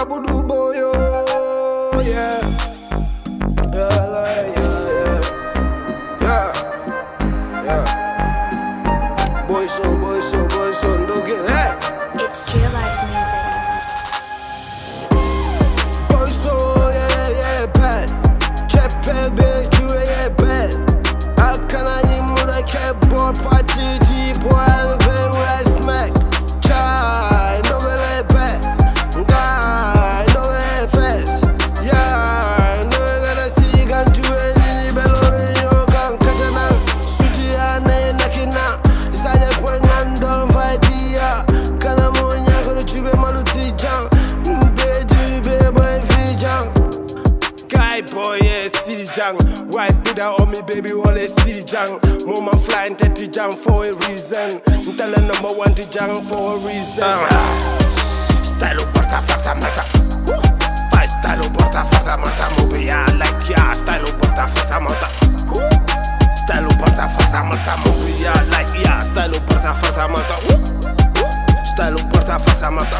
babudu boyo. Yeah. Yeah, like, yeah, yeah. Yeah. Yeah. Boy son, boy son, boy son, don't get hey. It's Jill Life Music. Boy son, yeah, yeah, bad. Chepe be tu yeah, bad. Akana ni mura ke boy party boy, yeah, see Jang. Wife did that on me, baby, wanna see Jang. Mama flying 30 Jang for a reason. Tell her number one to Jang for a reason. Uh-huh. Style porta forza malta Fai style porta forza malta Mobia like ya. Style porta forza malta Style porta forza malta Mobia like ya. Style porta forza malta Style porta forza malta Mobia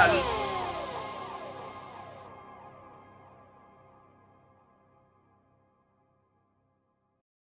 Royal.